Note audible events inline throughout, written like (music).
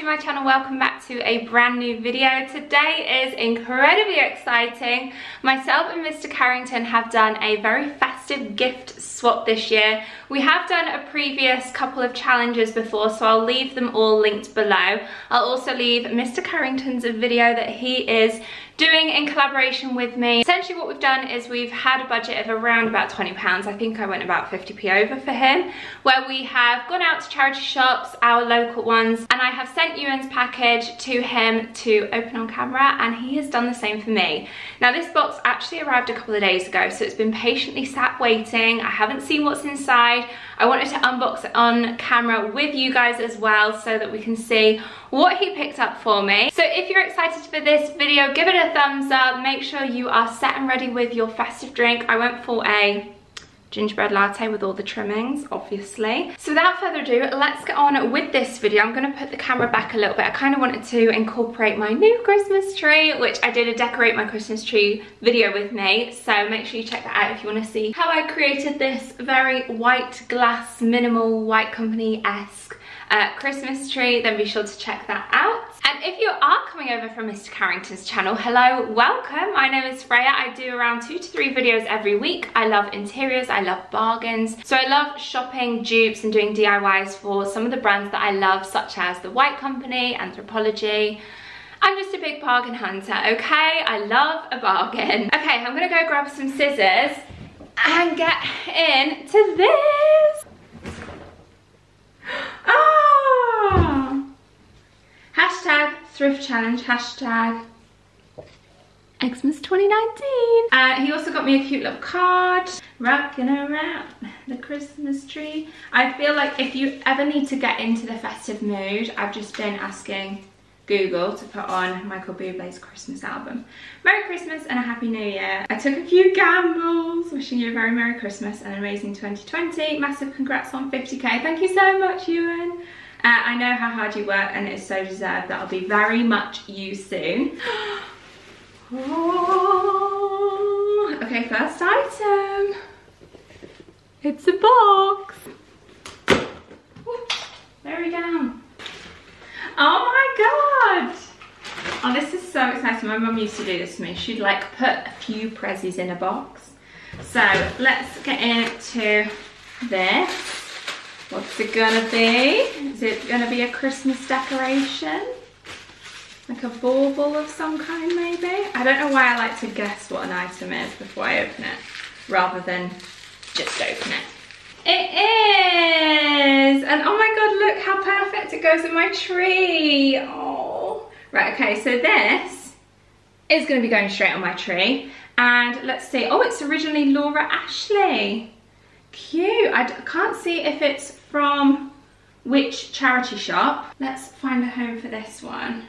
to my channel, welcome back to a brand new video. Today is incredibly exciting. Myself and Mr. Carrington have done a very festive gift swap this year. We have done a previous couple of challenges before, so I'll leave them all linked below. I'll also leave Mr. Carrington's video that he is doing in collaboration with me. Essentially what we've done is we've had a budget of around about 20 pounds. I think I went about 50p over for him, where we have gone out to charity shops, our local ones, and I have sent Ewan's package to him to open on camera, and he has done the same for me. Now this box actually arrived a couple of days ago, so it's been patiently sat waiting. I haven't seen what's inside. I wanted to unbox it on camera with you guys as well so that we can see what he picked up for me. So if you're excited for this video, give it a thumbs up. Make sure you are set and ready with your festive drink. I went for a gingerbread latte with all the trimmings, obviously. So without further ado, let's get on with this video. I'm gonna put the camera back a little bit. I kind of wanted to incorporate my new Christmas tree, which I did a decorate my Christmas tree video with me. So make sure you check that out if you wanna see how I created this very white glass, minimal, white company-esque uh, Christmas tree, then be sure to check that out. And if you are coming over from Mr. Carrington's channel, hello, welcome. My name is Freya. I do around two to three videos every week. I love interiors, I love bargains. So I love shopping dupes and doing DIYs for some of the brands that I love, such as The White Company, Anthropologie, I'm just a big bargain hunter, okay? I love a bargain. Okay, I'm gonna go grab some scissors and get into this. Hashtag thrift challenge, hashtag Xmas 2019. Uh, he also got me a cute little card, rocking around the Christmas tree. I feel like if you ever need to get into the festive mood, I've just been asking Google to put on Michael Bublé's Christmas album. Merry Christmas and a Happy New Year. I took a few gambles, wishing you a very Merry Christmas and an amazing 2020. Massive congrats on 50k. Thank you so much, Ewan. Uh, I know how hard you work and it's so deserved. that I'll be very much you soon. (gasps) oh. Okay, first item. It's a box. There we go. Oh my god! Oh, this is so exciting. My mum used to do this to me. She'd like put a few prezzies in a box. So let's get into this. What's it gonna be? Is it gonna be a Christmas decoration? Like a bauble of some kind maybe? I don't know why I like to guess what an item is before I open it, rather than just open it. It is! And oh my god, look how perfect it goes in my tree. Oh. Right, okay, so this is to be going straight on my tree. And let's see, oh, it's originally Laura Ashley. Cute. I can't see if it's from which charity shop. Let's find a home for this one.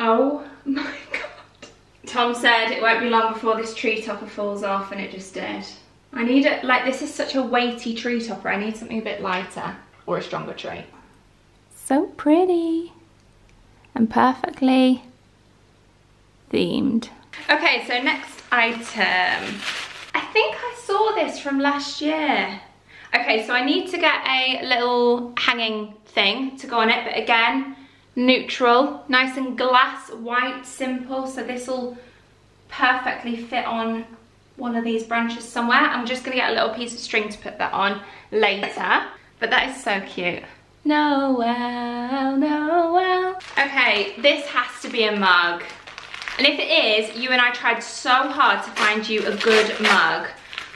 Oh (laughs) my god. Tom said it won't be long before this tree topper falls off and it just did. I need it, like this is such a weighty tree topper. I need something a bit lighter or a stronger tree. So pretty and perfectly themed. Okay, so next item. I think saw this from last year. Okay, so I need to get a little hanging thing to go on it, but again, neutral, nice and glass, white, simple. So this will perfectly fit on one of these branches somewhere. I'm just gonna get a little piece of string to put that on later. But that is so cute. Noel, Noel. Okay, this has to be a mug. And if it is, you and I tried so hard to find you a good mug.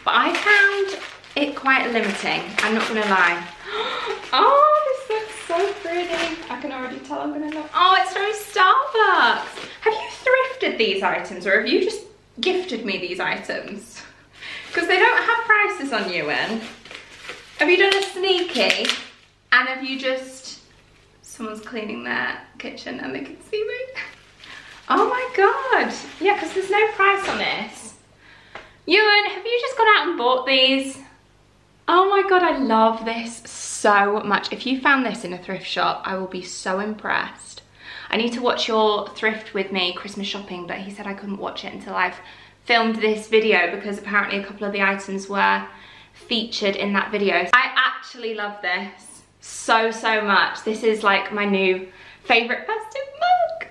But I found it quite limiting, I'm not gonna lie. (gasps) Oh, this looks so pretty. I can already tell I'm gonna love Oh, it's from Starbucks. Have you thrifted these items or have you just gifted me these items? (laughs) Because they don't have prices on you, in. Have you done a sneaky? And have you just, someone's cleaning their kitchen and they can see me? (laughs) Oh my God. Yeah, because there's no price on this. Ewan, have you just gone out and bought these? Oh my god, I love this so much. If you found this in a thrift shop, I will be so impressed. I need to watch your thrift with me Christmas shopping, but he said I couldn't watch it until I've filmed this video because apparently a couple of the items were featured in that video. I actually love this. so, so much. This is like my new favorite festive mug.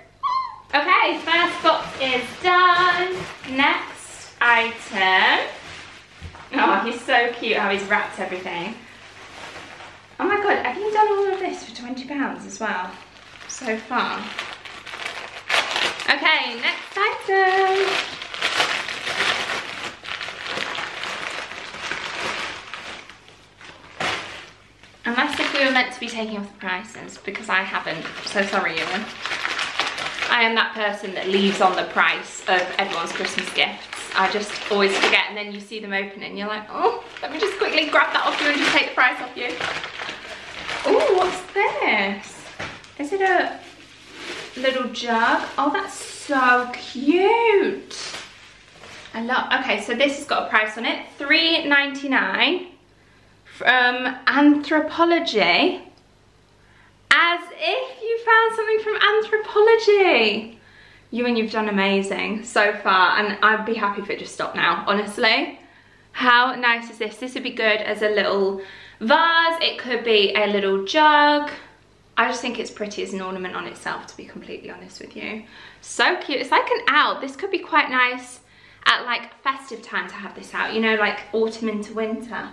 Okay, first box is done. Next item. (laughs) Oh, he's so cute how he's wrapped everything. Oh my god, have you done all of this for £20 as well? So far. Okay, next item. Unless if we were meant to be taking off the prices, because I haven't. So sorry, Ewan. I am that person that leaves on the price of everyone's Christmas gifts. I just always forget and then you see them open and you're like, oh, let me just quickly grab that off you and just take the price off you. Oh, what's this? Is it a little jug? Oh, that's so cute. I love, okay, so this has got a price on it, Three ninety nine from Anthropologie. As if you found something from Anthropologie. Ewan you've done amazing so far and I'd be happy if it just stopped now, honestly. How nice is this? This would be good as a little vase. It could be a little jug. I just think it's pretty as an ornament on itself, to be completely honest with you. So cute. It's like an out. This could be quite nice at like festive time to have this out, you know, like autumn into winter.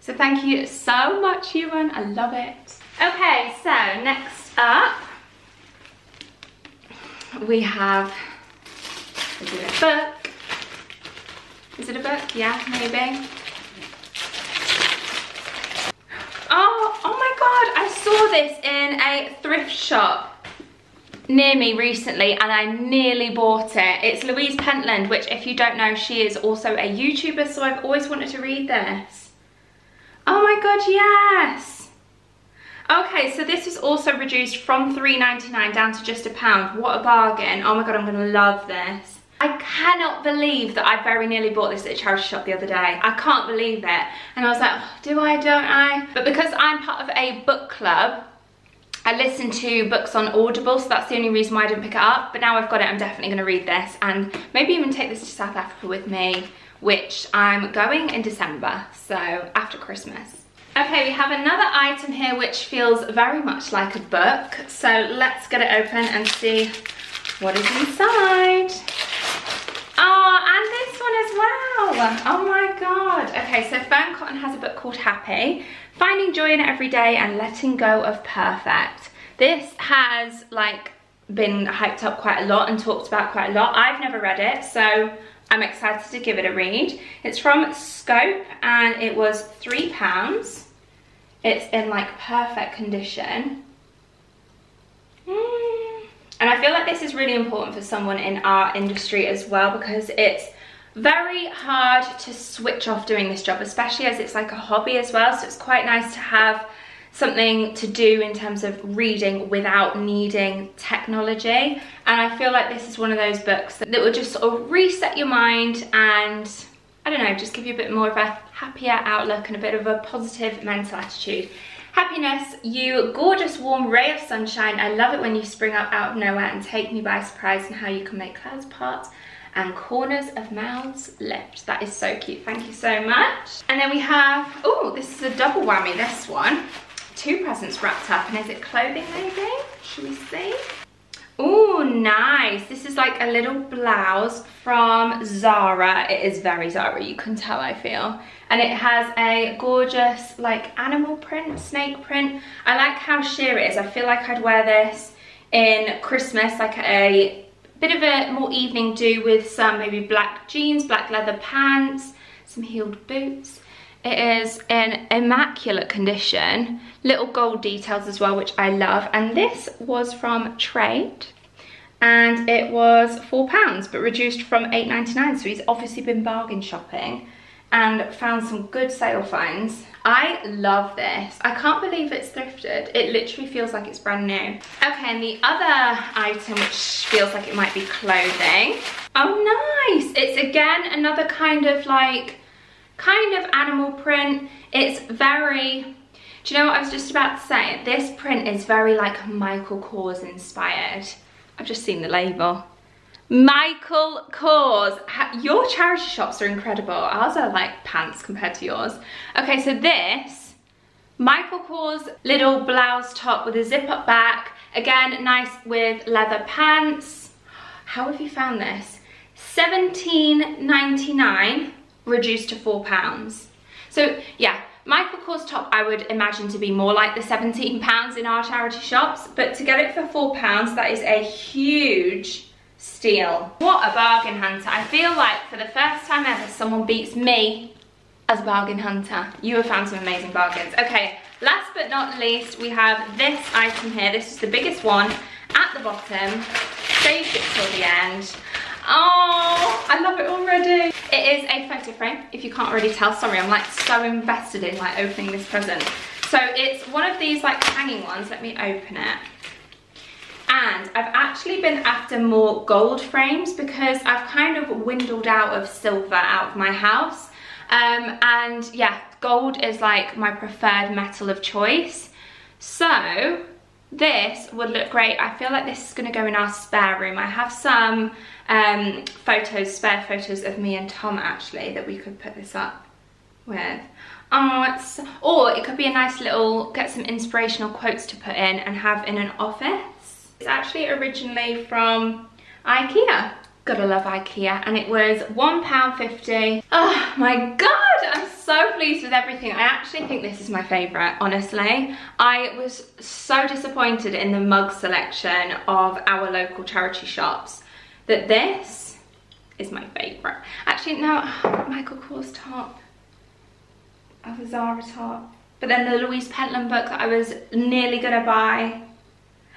So thank you so much, Ewan. I love it. Okay, so next up, we have, is it a book? Is it a book? Yeah, maybe. Oh, oh my God, I saw this in a thrift shop near me recently and I nearly bought it. It's Louise Pentland, which if you don't know, she is also a YouTuber, so I've always wanted to read this. Oh my god, yes! Okay, so this is also reduced from $3.99 down to just a pound. What a bargain. Oh my god, I'm gonna love this. I cannot believe that I very nearly bought this at a charity shop the other day. I can't believe it. And I was like, oh, do I, don't I? But because I'm part of a book club, I listen to books on Audible, so that's the only reason why I didn't pick it up. But now I've got it, I'm definitely gonna read this and maybe even take this to South Africa with me which I'm going in December, so after Christmas. Okay, we have another item here which feels very much like a book. So let's get it open and see what is inside. Oh, and this one as well. Oh my God. Okay, so Fearne Cotton has a book called Happy, Finding Joy in Every Day and Letting Go of Perfect. This has like been hyped up quite a lot and talked about quite a lot. I've never read it, so I'm excited to give it a read. It's from Scope and it was three pounds. It's in like perfect condition. Mm. And I feel like this is really important for someone in our industry as well because it's very hard to switch off doing this job, especially as it's like a hobby as well. So it's quite nice to have something to do in terms of reading without needing technology. And I feel like this is one of those books that, will just sort of reset your mind and I don't know, just give you a bit more of a happier outlook and a bit of a positive mental attitude. Happiness, you gorgeous warm ray of sunshine. I love it when you spring up out of nowhere and take me by surprise and how you can make clouds part and corners of mouths lift. That is so cute. Thank you so much. And then we have, oh, this is a double whammy, this one two presents wrapped up. And is it clothing maybe? Should we see? Oh, nice. This is like a little blouse from Zara. It is very Zara, you can tell, I feel. And it has a gorgeous like animal print, snake print. I like how sheer it is. I feel like I'd wear this in Christmas, like a bit of a more evening do with some maybe black jeans, black leather pants, some heeled boots. It is in immaculate condition, little gold details as well, which I love. And this was from TRAID and it was four pounds, but reduced from 8.99. So he's obviously been bargain shopping and found some good sale finds. I love this. I can't believe it's thrifted. It literally feels like it's brand new. Okay, and the other item, which feels like it might be clothing. Oh, nice. It's again another kind of like kind of animal print. It's very, do you know what I was just about to say? This print is very like Michael Kors inspired. I've just seen the label. Michael Kors. Your charity shops are incredible. Ours are like pants compared to yours. Okay, so this Michael Kors little blouse top with a zip up back. Again, nice with leather pants. How have you found this? 17.99 reduced to four pounds. So yeah, Michael Kors top I would imagine to be more like the 17 pounds in our charity shops, but to get it for four pounds, that is a huge steal. What a bargain hunter. I feel like for the first time ever, someone beats me as a bargain hunter. You have found some amazing bargains. Okay, last but not least, we have this item here. This is the biggest one at the bottom. Saved it till the end. Oh, I love it already. It is a photo frame, if you can't already tell. Sorry, I'm like so invested in like opening this present. So it's one of these like hanging ones. Let me open it. And I've actually been after more gold frames because I've kind of dwindled out of silver out of my house. Um, and yeah, gold is like my preferred metal of choice. So this would look great. I feel like this is gonna go in our spare room. I have some um, photos, spare photos of me and Tom actually that we could put this up with. Oh, or it could be a nice little, get some inspirational quotes to put in and have in an office. It's actually originally from Ikea. Gotta love Ikea. And it was £1.50. Oh my God, I'm so pleased with everything. I actually think this is my favorite, honestly. I was so disappointed in the mug selection of our local charity shops that this is my favorite. Actually, no, (sighs) Michael Kors top. of a Zara top. But then the Louise Pentland book that I was nearly gonna buy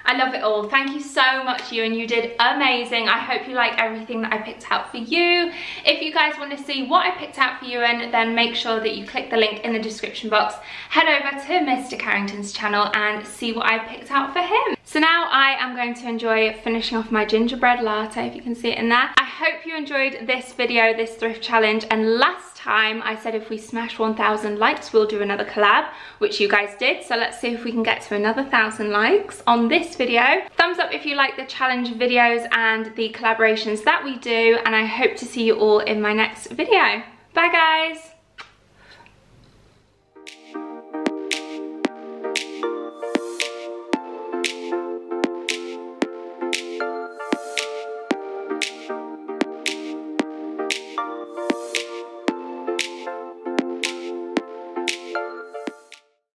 I love it all. Thank you so much, you, and you did amazing. I hope you like everything that I picked out for you. If you guys want to see what I picked out for you, and then make sure that you click the link in the description box. Head over to Mr. Carrington's channel and see what I picked out for him. So now I am going to enjoy finishing off my gingerbread latte, if you can see it in there. I hope you enjoyed this video, this thrift challenge, and last time I said if we smash 1,000 likes, we'll do another collab, which you guys did. So let's see if we can get to another 1,000 likes on this video. Thumbs up if you like the challenge videos and the collaborations that we do. And I hope to see you all in my next video. Bye guys.